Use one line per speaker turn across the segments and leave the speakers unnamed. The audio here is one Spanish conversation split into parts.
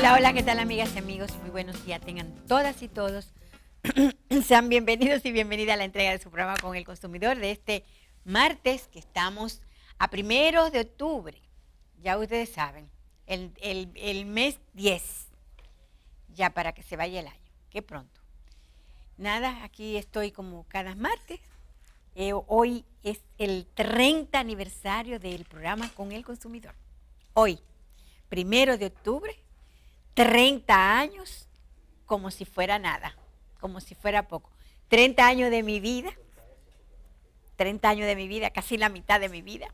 Hola, hola, ¿qué tal amigas y amigos? Muy buenos días, tengan todas y todos. Sean bienvenidos y bienvenidas a la entrega de su programa con el consumidor de este martes que estamos a primero de octubre. Ya ustedes saben, el, el mes 10, ya para que se vaya el año, qué pronto. Nada, aquí estoy como cada martes. Eh, hoy es el 30 aniversario del programa con el consumidor. Hoy, primero de octubre, 30 años como si fuera nada, como si fuera poco. 30 años de mi vida, 30 años de mi vida, casi la mitad de mi vida,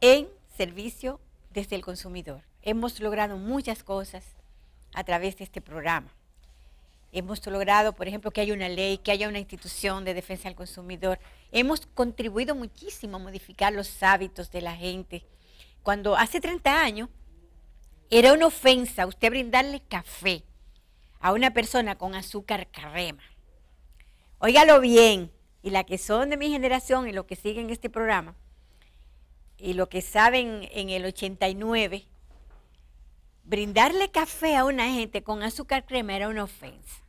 en servicio desde el consumidor. Hemos logrado muchas cosas a través de este programa. Hemos logrado, por ejemplo, que haya una ley, que haya una institución de defensa del consumidor. Hemos contribuido muchísimo a modificar los hábitos de la gente. Cuando hace 30 años era una ofensa usted brindarle café a una persona con azúcar crema. Óigalo bien, y la que son de mi generación y los que siguen este programa, y lo que saben en el 89, brindarle café a una gente con azúcar crema era una ofensa,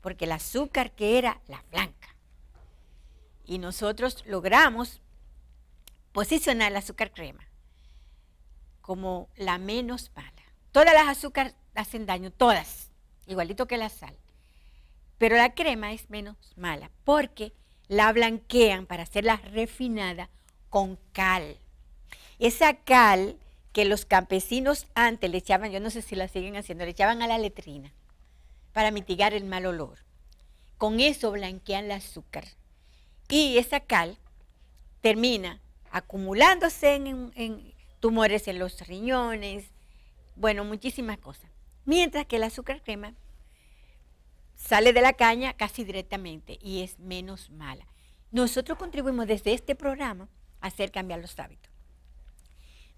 porque el azúcar que era la blanca. Y nosotros logramos posicionar el azúcar crema como la menos mala. Todas las azúcares hacen daño, todas, igualito que la sal. Pero la crema es menos mala porque la blanquean para hacerla refinada con cal. Esa cal que los campesinos antes le echaban, yo no sé si la siguen haciendo, le echaban a la letrina para mitigar el mal olor. Con eso blanquean el azúcar. Y esa cal termina acumulándose en, en, tumores en los riñones, bueno, muchísimas cosas. Mientras que el azúcar crema sale de la caña casi directamente y es menos mala. Nosotros contribuimos desde este programa a hacer cambiar los hábitos.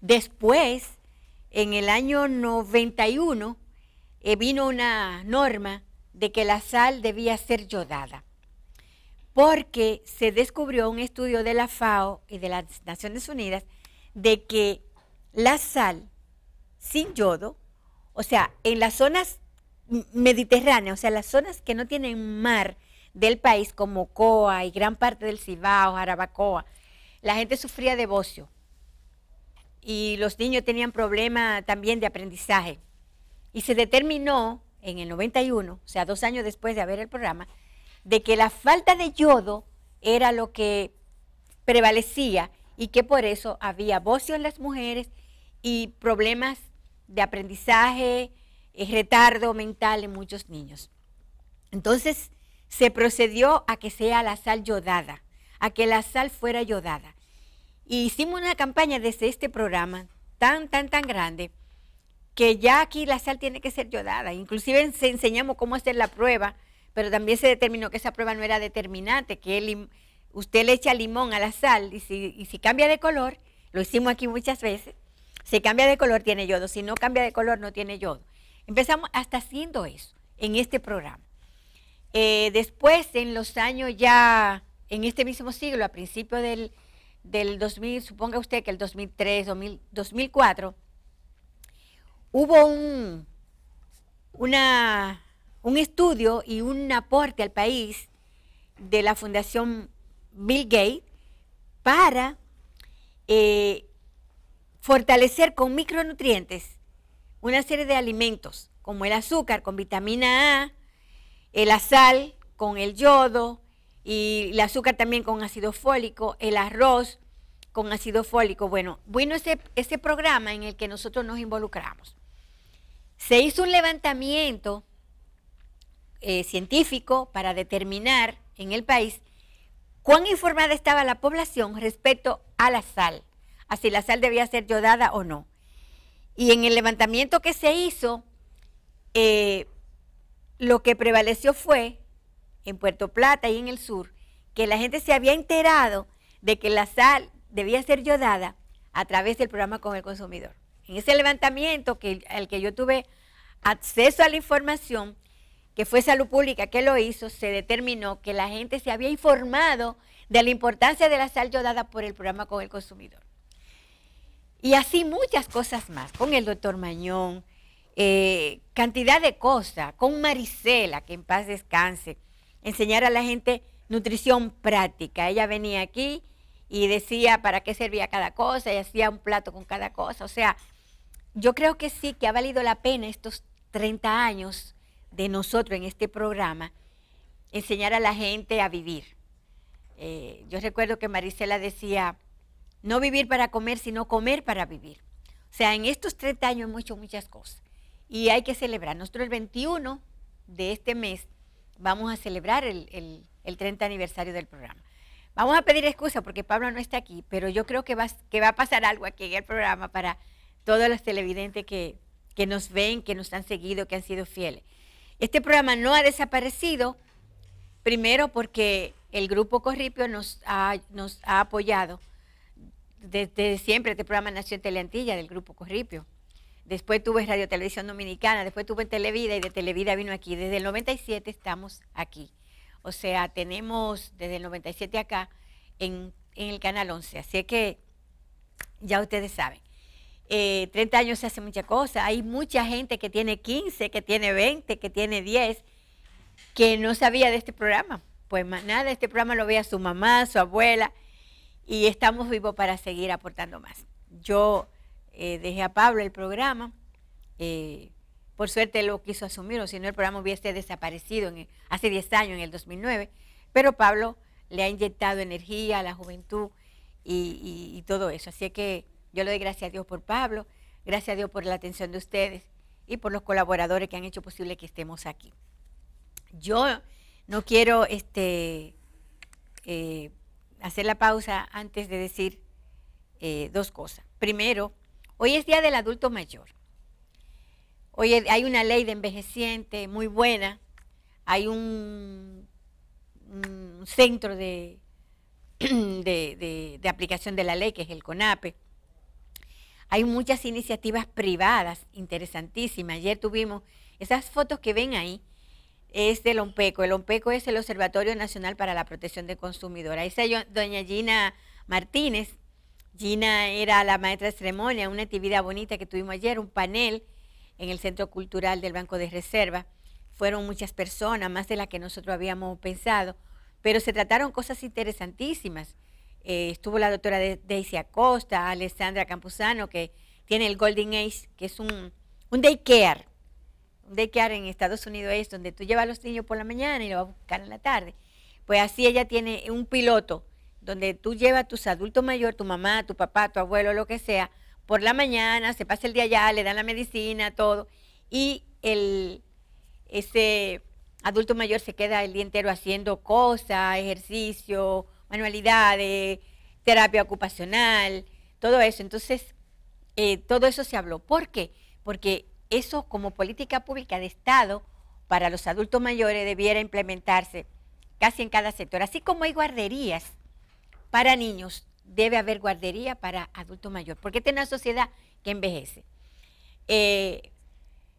Después, en el año 91, eh, vino una norma de que la sal debía ser yodada, porque se descubrió un estudio de la FAO y de las Naciones Unidas de que la sal sin yodo, o sea, en las zonas mediterráneas, o sea, las zonas que no tienen mar del país, como Coa y gran parte del Cibao, Jarabacoa, la gente sufría de bocio. Y los niños tenían problemas también de aprendizaje. Y se determinó en el 91, o sea, dos años después de haber el programa, de que la falta de yodo era lo que prevalecía y que por eso había bocio en las mujeres problemas de aprendizaje, eh, retardo mental en muchos niños. Entonces se procedió a que sea la sal yodada, a que la sal fuera yodada. Y hicimos una campaña desde este programa tan, tan, tan grande que ya aquí la sal tiene que ser yodada. Inclusive se enseñamos cómo hacer la prueba, pero también se determinó que esa prueba no era determinante, que usted le echa limón a la sal y si cambia de color, lo hicimos aquí muchas veces, si cambia de color tiene yodo, si no cambia de color no tiene yodo. Empezamos hasta haciendo eso en este programa. Eh, después, en los años ya, en este mismo siglo, a principios del, 2000, suponga usted que el 2003, 2004, hubo un, una, un estudio y un aporte al país de la Fundación Bill Gates para eh, fortalecer con micronutrientes una serie de alimentos, como el azúcar con vitamina A, el sal con el yodo, y el azúcar también con ácido fólico, el arroz con ácido fólico. Bueno, bueno ese, ese programa en el que nosotros nos involucramos. Se hizo un levantamiento eh, científico para determinar en el país cuán informada estaba la población respecto a la sal a si la sal debía ser yodada o no. Y en el levantamiento que se hizo, eh, lo que prevaleció fue, en Puerto Plata y en el sur, que la gente se había enterado de que la sal debía ser yodada a través del programa con el consumidor. En ese levantamiento que, al que yo tuve acceso a la información, que fue Salud Pública que lo hizo, se determinó que la gente se había informado de la importancia de la sal yodada por el programa con el consumidor. Y así muchas cosas más, con el doctor Mañón, eh, cantidad de cosas, con Marisela, que en paz descanse, enseñar a la gente nutrición práctica. Ella venía aquí y decía para qué servía cada cosa y hacía un plato con cada cosa. O sea, yo creo que sí, que ha valido la pena estos 30 años de nosotros en este programa, enseñar a la gente a vivir. Eh, yo recuerdo que Marisela decía, no vivir para comer, sino comer para vivir. O sea, en estos 30 años hemos hecho muchas cosas y hay que celebrar. Nosotros el 21 de este mes vamos a celebrar el, 30 aniversario del programa. Vamos a pedir excusa porque Pablo no está aquí, pero yo creo que va, que a pasar algo aquí en el programa para todos los televidentes que, nos ven, que nos han seguido, que han sido fieles. Este programa no ha desaparecido, primero porque el grupo Corripio nos ha, nos ha apoyado desde siempre, este programa nació en Teleantilla del grupo Corripio. Después tuve Radio Televisión Dominicana, después tuve en Televida y de Televida vino aquí. Desde el 97 estamos aquí. O sea, tenemos desde el 97 acá en, el Canal 11. Así que ya ustedes saben. 30 eh, años se hace mucha cosa. Hay mucha gente que tiene 15, que tiene 20, que tiene 10, que no sabía de este programa. Pues más nada, este programa lo veía su mamá, su abuela, y estamos vivos para seguir aportando más. Yo eh, dejé a Pablo el programa. Eh, por suerte lo quiso asumir, o si no el programa hubiese desaparecido hace 10 años, en el 2009. Pero Pablo le ha inyectado energía a la juventud y, todo eso. Así que yo le doy gracias a Dios por Pablo, gracias a Dios por la atención de ustedes y por los colaboradores que han hecho posible que estemos aquí. Yo no quiero este, eh, hacer la pausa antes de decir dos cosas. Primero, Hoy es Día del Adulto Mayor. Hoy hay una ley de envejeciente muy buena. Hay un, centro de, de, aplicación de la ley, que es el CONAPE. Hay muchas iniciativas privadas interesantísimas. Ayer tuvimos esas fotos que ven ahí, es del OMPECO. El OMPECO es el Observatorio Nacional para la Protección del Consumidor. Ahí está doña Gina Martínez, Gina era la maestra de ceremonia, una actividad bonita que tuvimos ayer, un panel en el Centro Cultural del Banco de Reserva. Fueron muchas personas, más de las que nosotros habíamos pensado, pero se trataron cosas interesantísimas. Eh, estuvo la doctora Daisy Acosta, Alessandra Campuzano, que tiene el Golden Age, que es un, un daycare. Un daycare en Estados Unidos es donde tú llevas a los niños por la mañana y lo vas a buscar en la tarde. Pues así ella tiene un piloto donde tú llevas a tus adultos mayores, tu mamá, tu papá, tu abuelo, lo que sea, por la mañana, se pasa el día allá, le dan la medicina, todo, y el, ese adulto mayor se queda el día entero haciendo cosas, ejercicio, manualidades, terapia ocupacional, todo eso. Entonces, eh, todo eso se habló. ¿Por qué? Porque eso como política pública de Estado para los adultos mayores debiera implementarse casi en cada sector, así como hay guarderías para niños, debe haber guardería para adultos mayores, porque es una sociedad que envejece. Eh,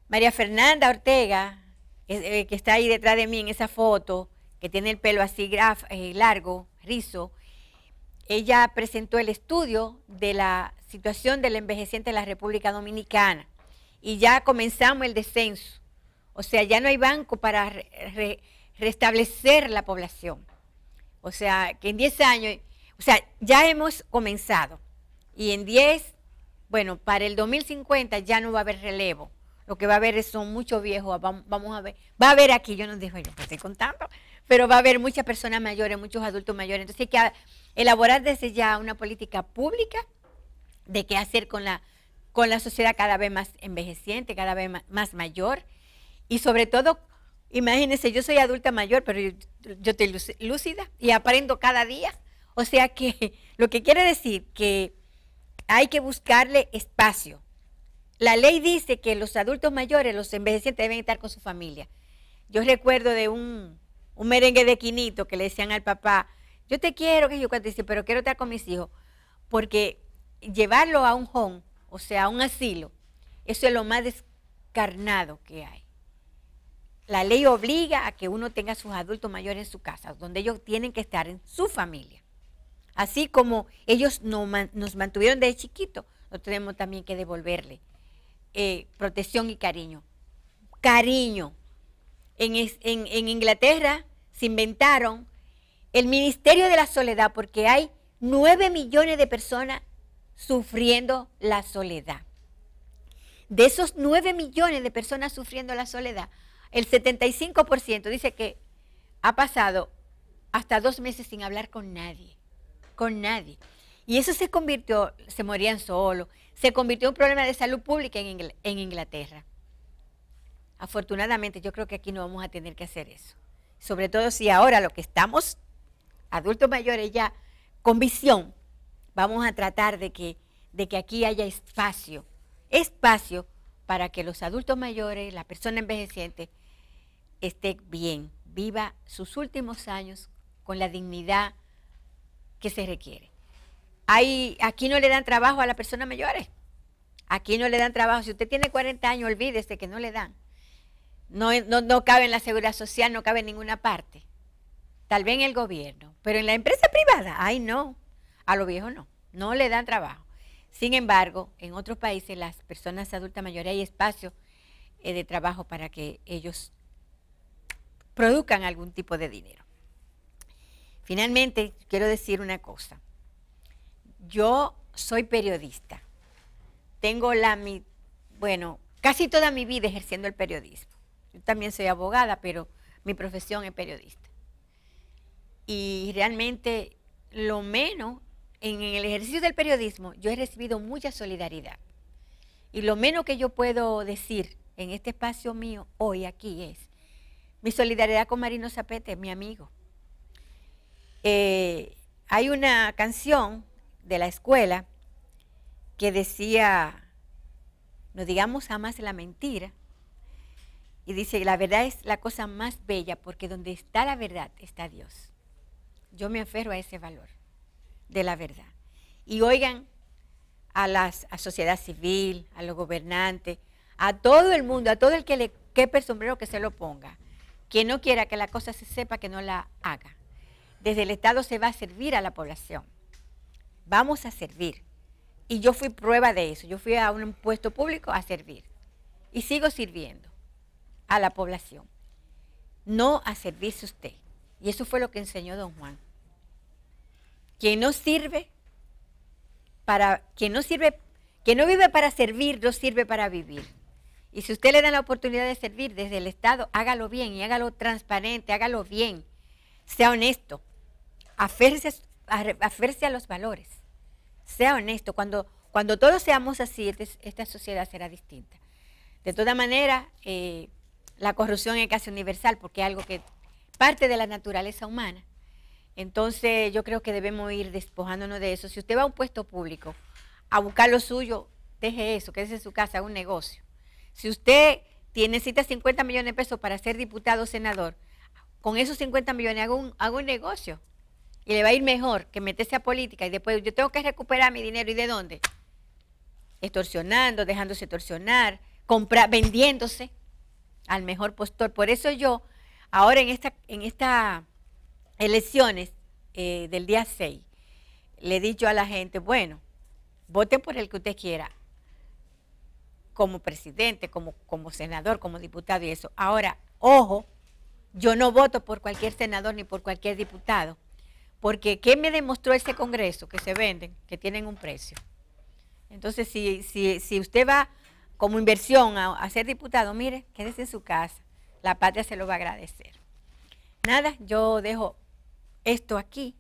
María Fernanda Ortega, eh, que está ahí detrás de mí en esa foto, que tiene el pelo así eh, largo, rizo, ella presentó el estudio de la situación del envejeciente en la República Dominicana y ya comenzamos el descenso. O sea, ya no hay banco para restablecer la población. O sea, que en 10 años o sea, ya hemos comenzado. Y en 10, bueno, para el 2050 ya no va a haber relevo. Lo que va a haber son muchos viejos. Vamos, a ver. Va a haber aquí, yo no digo, yo estoy contando, pero va a haber muchas personas mayores, muchos adultos mayores. Entonces hay que elaborar desde ya una política pública de qué hacer con la, con la sociedad cada vez más envejeciente, cada vez más, mayor. Y sobre todo, imagínense, yo soy adulta mayor, pero yo, yo estoy lúcida y aprendo cada día. O sea que lo que quiere decir que hay que buscarle espacio. La ley dice que los adultos mayores, los envejecientes, deben estar con su familia. Yo recuerdo de un, merengue de quinito que le decían al papá, yo te quiero, que yo cuando dice, pero quiero estar con mis hijos, porque llevarlo a un home, o sea, un asilo, eso es lo más descarnado que hay. La ley obliga a que uno tenga a sus adultos mayores en su casa, donde ellos tienen que estar en su familia. Así como ellos nos mantuvieron desde chiquito, nosotros tenemos también que devolverle eh, protección y cariño. Cariño. En, en Inglaterra se inventaron el Ministerio de la Soledad porque hay nueve millones de personas sufriendo la soledad. De esos nueve millones de personas sufriendo la soledad, el 75% dice que ha pasado hasta dos meses sin hablar con nadie, con nadie. Y eso se convirtió, se morían solos, se convirtió en un problema de salud pública en, en Inglaterra. Afortunadamente yo creo que aquí no vamos a tener que hacer eso. Sobre todo si ahora lo que estamos, adultos mayores ya, con visión, vamos a tratar de que, de que aquí haya espacio, espacio para que los adultos mayores, la persona envejeciente, esté bien, viva sus últimos años con la dignidad que se requiere. Hay, aquí no le dan trabajo a las personas mayores. Aquí no le dan trabajo. Si usted tiene 40 años, olvídese que no le dan. No, no, no cabe en la seguridad social, no cabe en ninguna parte. Tal vez en el gobierno, pero en la empresa privada, ay no, a los viejos no, no le dan trabajo. Sin embargo, en otros países las personas adultas mayores hay espacio eh, de trabajo para que ellos produzcan algún tipo de dinero. Finalmente, quiero decir una cosa. Yo soy periodista. Tengo la, mi, bueno, casi toda mi vida ejerciendo el periodismo. Yo también soy abogada, pero mi profesión es periodista. Y realmente lo menos en el ejercicio del periodismo yo he recibido mucha solidaridad. Y lo menos que yo puedo decir en este espacio mío hoy aquí es mi solidaridad con Marino Zapete, mi amigo. Eh, hay una canción de la escuela que decía, no digamos jamás la mentira, y dice, la verdad es la cosa más bella porque donde está la verdad está Dios. Yo me aferro a ese valor de la verdad. Y oigan a la sociedad civil, a los gobernantes, a todo el mundo, a todo el que le quepe el sombrero que se lo ponga. Quien no quiera que la cosa se sepa, que no la haga. Desde el Estado se va a servir a la población. Vamos a servir. Y yo fui prueba de eso. Yo fui a un puesto público a servir. Y sigo sirviendo a la población. No a servirse usted. Y eso fue lo que enseñó don Juan. Quien no sirve para, quien no sirve, quien no vive para servir, no sirve para vivir. Y si usted le da la oportunidad de servir desde el Estado, hágalo bien y hágalo transparente, hágalo bien. Sea honesto. Aferse, a los valores. Sea honesto. Cuando, cuando todos seamos así, este, esta sociedad será distinta. De toda manera, eh, la corrupción es casi universal porque es algo que parte de la naturaleza humana. Entonces yo creo que debemos ir despojándonos de eso. Si usted va a un puesto público a buscar lo suyo, deje eso, quédese en su casa, haga un negocio. Si usted tiene, necesita 50 millones de pesos para ser diputado o senador, con esos 50 millones hago un, hago un negocio y le va a ir mejor que meterse a política y después yo tengo que recuperar mi dinero y de dónde? Extorsionando, dejándose extorsionar, comprar, vendiéndose al mejor postor. Por eso yo, ahora en esta, en esta elecciones eh, del día 6, le he dicho a la gente, bueno, voten por el que usted quiera, como presidente, como, como senador, como diputado y eso. Ahora, ojo, yo no voto por cualquier senador ni por cualquier diputado, porque ¿qué me demostró ese Congreso? Que se venden, que tienen un precio. Entonces, si, si, si usted va como inversión a, a ser diputado, mire, quédese en su casa, la patria se lo va a agradecer. Nada, yo dejo esto aquí,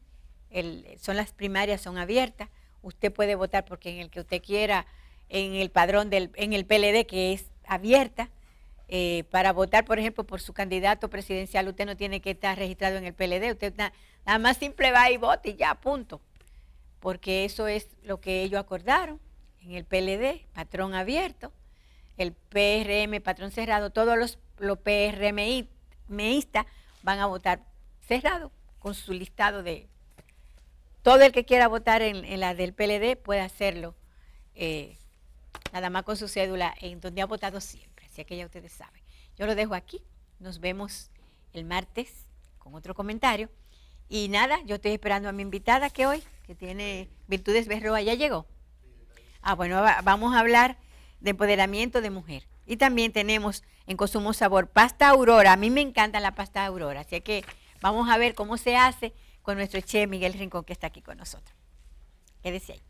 son las primarias, son abiertas. Usted puede votar porque en el que usted quiera, en el padrón del, en el PLD que es abierta. Eh, para votar, por ejemplo, por su candidato presidencial, usted no tiene que estar registrado en el PLD, usted nada más simple va y vota y ya, punto. Porque eso es lo que ellos acordaron en el PLD, patrón abierto, el PRM, patrón cerrado, todos los, los PRMistas van a votar cerrado su listado de... Todo el que quiera votar en, la del PLD puede hacerlo, eh, nada más con su cédula, en donde ha votado siempre, así que ya ustedes saben. Yo lo dejo aquí, nos vemos el martes con otro comentario. Y nada, yo estoy esperando a mi invitada que hoy, que tiene Virtudes Berroa, ya llegó. Ah, bueno, vamos a hablar de empoderamiento de mujer. Y también tenemos en Consumo Sabor pasta Aurora. A mí me encanta la pasta Aurora, así que vamos a ver cómo se hace con nuestro Che Miguel Rincón que está aquí con nosotros. Quédese ahí.